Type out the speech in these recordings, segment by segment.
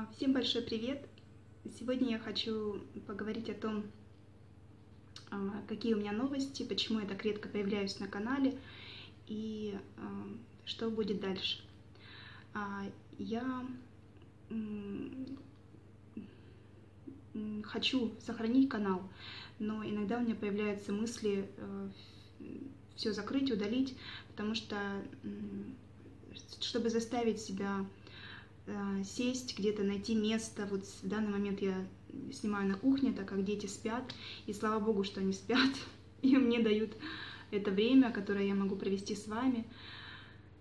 А, всем большой привет! Сегодня я хочу поговорить о том, а, какие у меня новости, почему я так редко появляюсь на канале и а, что будет дальше. Я хочу сохранить канал, но иногда у меня появляются мысли э, все закрыть, удалить, потому что чтобы заставить себя сесть, где-то найти место. Вот в данный момент я снимаю на кухне, так как дети спят, и слава богу, что они спят, и мне дают это время, которое я могу провести с вами,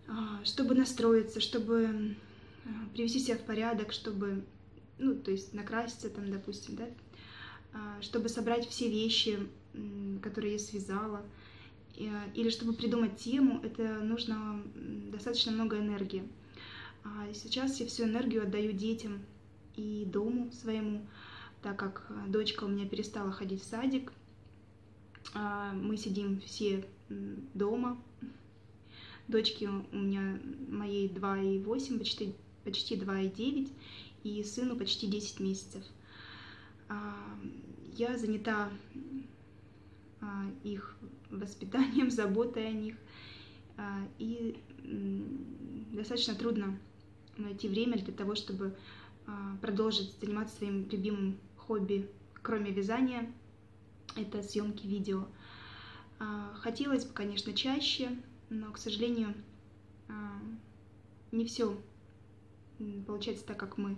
а, чтобы настроиться, чтобы э, привести себя в порядок, чтобы, ну, то есть накраситься там, допустим, да, а, чтобы собрать все вещи, которые я связала, э, или чтобы придумать тему, это нужно достаточно много энергии. А сейчас я всю энергию отдаю детям и дому своему, так как э, дочка у меня перестала ходить в садик. А, мы сидим все дома. Дочки у меня моей 2,8, почти, почти 2,9, и сыну почти 10 месяцев. А, я занята их воспитанием, заботой о них. И достаточно трудно найти время для того, чтобы а, продолжить заниматься своим любимым хобби, кроме вязания, это съемки видео. А, хотелось бы, конечно, чаще, но, к сожалению, а, не все получается так, как мы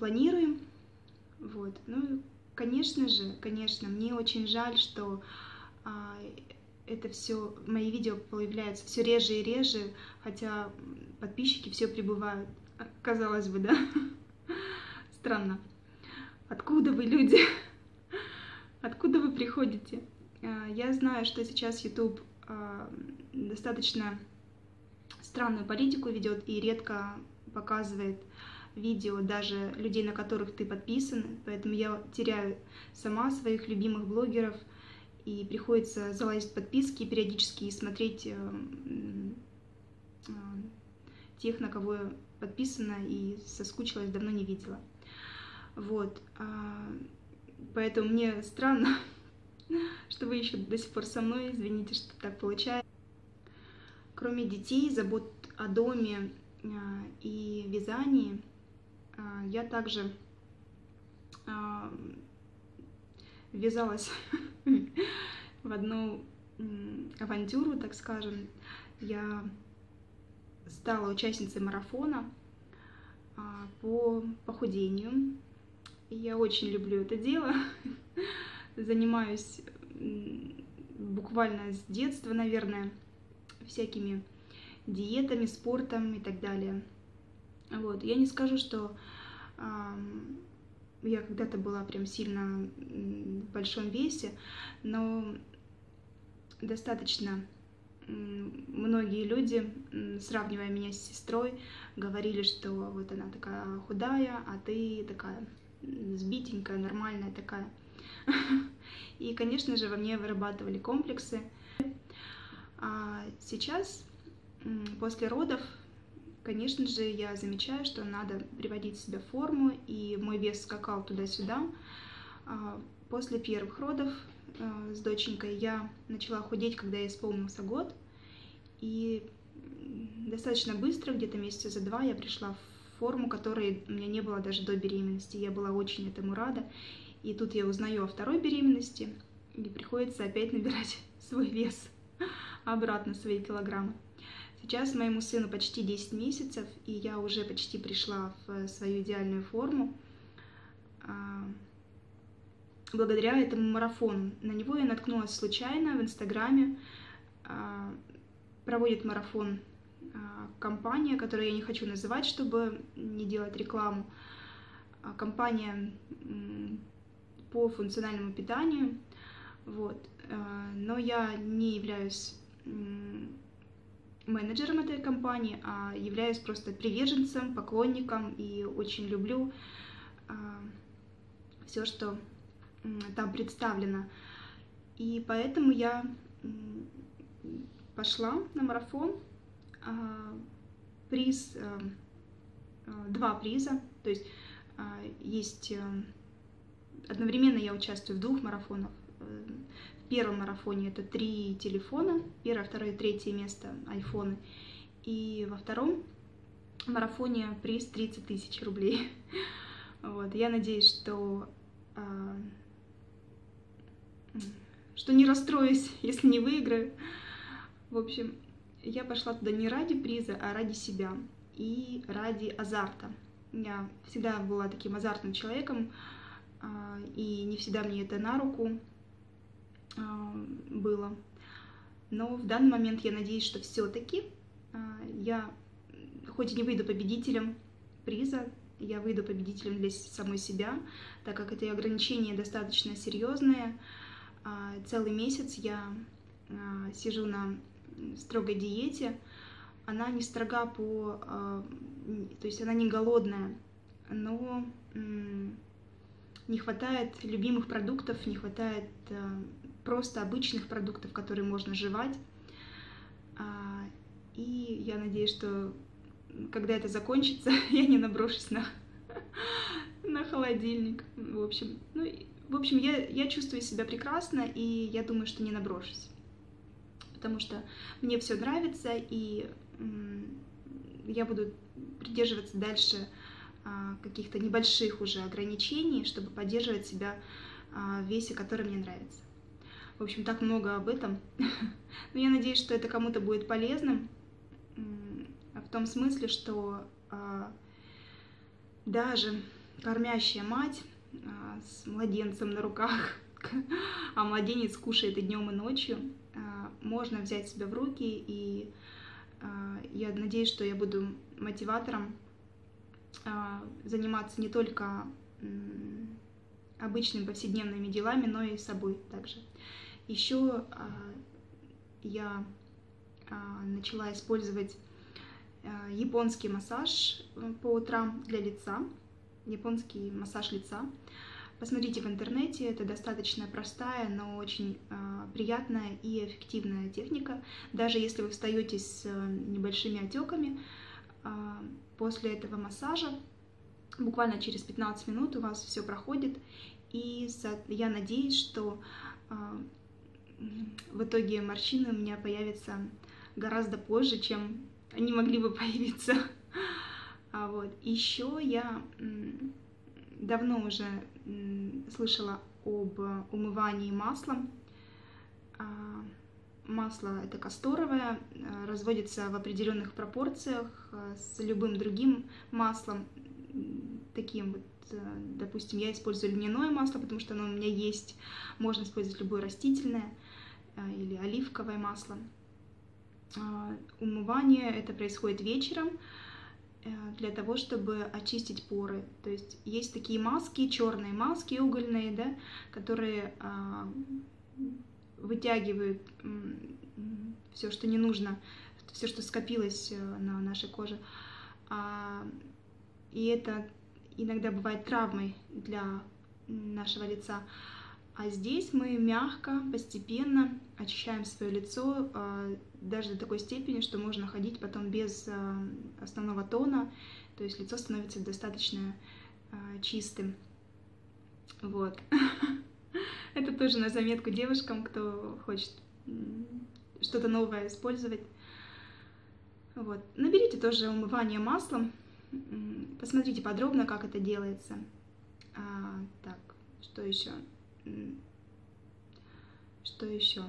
планируем. Вот. Ну, конечно же, конечно, мне очень жаль, что это все, мои видео появляются все реже и реже, хотя подписчики все прибывают. Казалось бы, да? Странно. Откуда вы, люди? Откуда вы приходите? А, я знаю, что сейчас YouTube а, достаточно странную политику ведет и редко показывает видео даже людей, на которых ты подписан, поэтому я теряю сама своих любимых блогеров – и приходится залазить в подписки и периодически смотреть э, э, тех, на кого я подписана и соскучилась, давно не видела. Вот. А, поэтому мне странно, что вы еще до сих пор со мной, извините, что так получается. Кроме детей, забот о доме э, и вязании, я также ввязалась в одну авантюру, так скажем. Я стала участницей марафона а, по похудению. Я очень люблю это дело. Занимаюсь буквально с детства, наверное, всякими диетами, спортом и так далее. Вот. Я не скажу, что я когда-то была прям сильно в большом весе, но достаточно многие люди, сравнивая меня с сестрой, говорили, что вот она такая худая, а ты такая сбитенькая, нормальная такая. И, конечно же, во мне вырабатывали комплексы. А сейчас, после родов, Конечно же, я замечаю, что надо приводить себя в форму, и мой вес скакал туда-сюда. А, после первых родов э, с доченькой я начала худеть, когда ей исполнился год, и достаточно быстро, где-то месяца за два, я пришла в форму, которой у меня не было даже до беременности. Я была очень этому рада. И тут я узнаю о второй беременности, и приходится опять набирать свой вес, обратно свои килограммы. Сейчас моему сыну почти 10 месяцев, и я уже почти пришла в свою идеальную форму. А, благодаря этому марафону. На него я наткнулась случайно в Инстаграме. А, проводит марафон а, компания, которую я не хочу называть, чтобы не делать рекламу. Компания по функциональному питанию. Вот. Но я не являюсь менеджером этой компании, а являюсь просто приверженцем, поклонником и очень люблю а, все, что там представлено. И поэтому я пошла на марафон. А, приз а, два приза, то есть есть одновременно я участвую в двух марафонах. Первом марафоне это три телефона, первое, второе, третье место айфоны. И во втором марафоне приз 30 тысяч рублей. Вот. Я надеюсь, что, э, что не расстроюсь, если не выиграю. В общем, я пошла туда не ради приза, а ради себя и ради азарта. Я всегда была таким азартным человеком, э, и не всегда мне это на руку было. Но в данный момент я надеюсь, что все-таки я, хоть и не выйду победителем приза, я выйду победителем для самой себя, так как эти ограничения достаточно серьезные. А, целый месяц я а, сижу на строгой диете. Она не строга по... А, то есть она не голодная, но не хватает любимых продуктов, не хватает просто обычных продуктов, которые можно жевать. И я надеюсь, что когда это закончится, я не наброшусь на, на холодильник. В общем, ну, в общем, я, я чувствую себя прекрасно, и я думаю, что не наброшусь. Потому что мне все нравится, и я буду придерживаться дальше а, каких-то небольших уже ограничений, чтобы поддерживать себя а, в весе, который мне нравится. В общем, так много об этом. Но я надеюсь, что это кому-то будет полезным в том смысле, что а, даже кормящая мать а, с младенцем на руках, а младенец кушает и днем, и ночью, а, можно взять себя в руки, и я надеюсь, что я буду мотиватором заниматься не только обычными повседневными делами, но и собой также. Еще я начала использовать Э, японский массаж э, по утрам для лица, японский массаж лица. Посмотрите в интернете, это достаточно простая, но очень э, приятная и эффективная техника. Даже если вы встаете с небольшими отеками, после этого массажа буквально через 15 минут у вас все проходит. И я надеюсь, что в итоге морщины у меня появятся гораздо позже, чем они могли бы появиться. А вот. Еще я давно уже слышала об умывании маслом. Масло это касторовое, а, разводится в определенных пропорциях а, с любым другим маслом, таким вот, допустим, я использую льняное масло, потому что оно у меня есть, можно использовать любое растительное или оливковое масло. Умывание это происходит вечером э, для того, чтобы очистить поры. То есть есть такие маски, черные маски угольные, да, которые а, вытягивают все, что не нужно, все, что скопилось э, на нашей коже. А, и это иногда бывает травмой для нашего лица. А здесь мы мягко, постепенно очищаем свое лицо а, даже до такой степени, что можно ходить потом без а, основного тона, то есть лицо становится достаточно а, чистым. Вот. Это тоже на заметку девушкам, кто хочет что-то новое использовать. Вот. Наберите тоже умывание маслом, посмотрите подробно, как это делается. А, так, что еще? Что еще?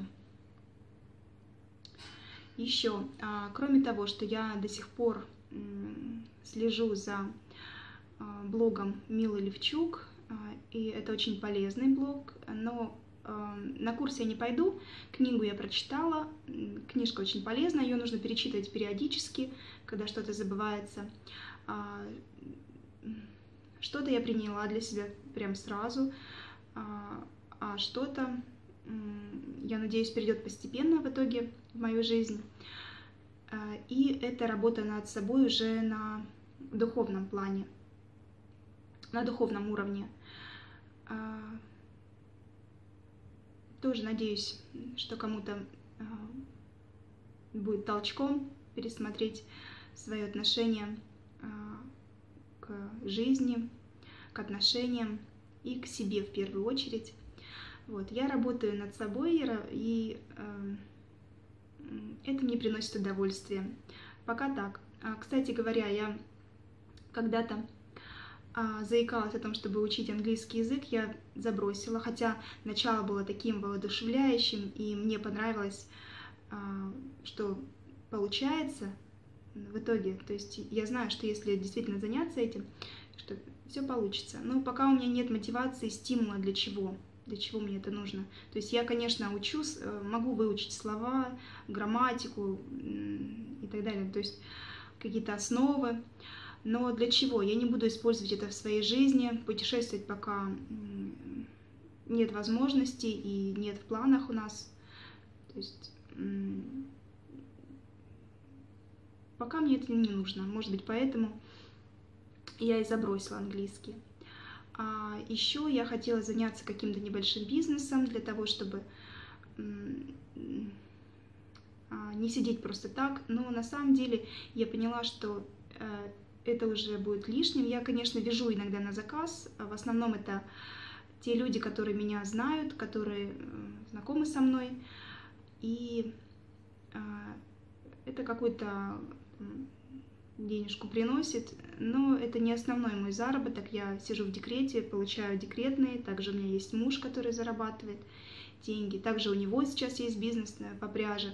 Еще, а, кроме того, что я до сих пор слежу за а, блогом Милы Левчук, и это очень полезный блог, но на курс я не пойду, книгу я прочитала, книжка очень полезная, ее нужно перечитывать периодически, когда что-то забывается. Что-то я приняла для себя прям сразу, а, а что-то, я надеюсь, перейдет постепенно в итоге в мою жизнь. А, и это работа над собой уже на духовном плане, на духовном уровне. А, тоже надеюсь, что кому-то будет толчком пересмотреть свое отношение жизни, к отношениям и к себе в первую очередь. Вот, я работаю над собой, и это мне приносит удовольствие. Пока так. А, кстати говоря, я когда-то а, заикалась о том, чтобы учить английский язык, я забросила, хотя начало было таким воодушевляющим, и мне понравилось, а, что получается в итоге. То есть я знаю, что если действительно заняться этим, что все получится. Но пока у меня нет мотивации, стимула для чего для чего мне это нужно. То есть я, конечно, учусь, э, могу выучить слова, грамматику и так далее, то есть какие-то основы, но для чего? Я не буду использовать это в своей жизни, путешествовать пока нет возможности и нет в планах у нас. То есть пока мне это не нужно. Может быть, поэтому я и забросила английский. А еще я хотела заняться каким-то небольшим бизнесом для того, чтобы а, не сидеть просто так. Но на самом деле я поняла, что э, это уже будет лишним. Я, конечно, вяжу иногда на заказ. В основном это те люди, которые меня знают, которые э, знакомы со мной. И а, это какой-то денежку приносит, но это не основной мой заработок. Я сижу в декрете, получаю декретные, также у меня есть муж, который зарабатывает деньги. Также у него сейчас есть бизнес э, по пряже,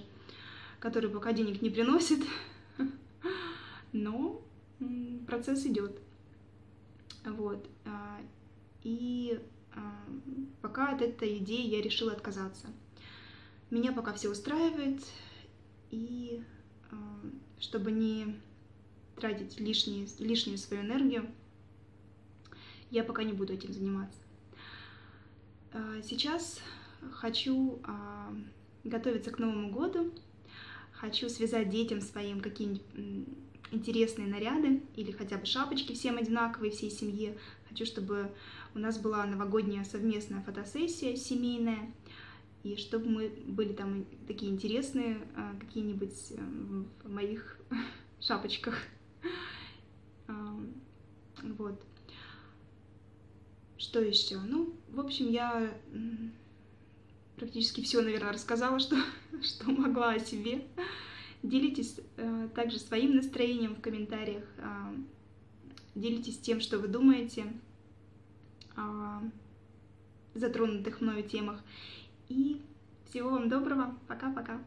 который пока денег не приносит, но процесс идет. Вот. А, и а, пока от этой идеи я решила отказаться. Меня пока все устраивает, и а, чтобы не тратить лишние, лишнюю свою энергию, я пока не буду этим заниматься. Сейчас хочу готовиться к Новому году, хочу связать детям своим какие-нибудь интересные наряды или хотя бы шапочки всем одинаковые, всей семье. Хочу, чтобы у нас была новогодняя совместная фотосессия семейная, и чтобы мы были там такие интересные, а, какие-нибудь э, в моих шапочках. Вот. Что еще? Ну, в общем, я практически все, наверное, рассказала, что, что могла о себе. Делитесь э, также своим настроением в комментариях. Э, делитесь тем, что вы думаете о затронутых мною темах. И всего вам доброго. Пока-пока.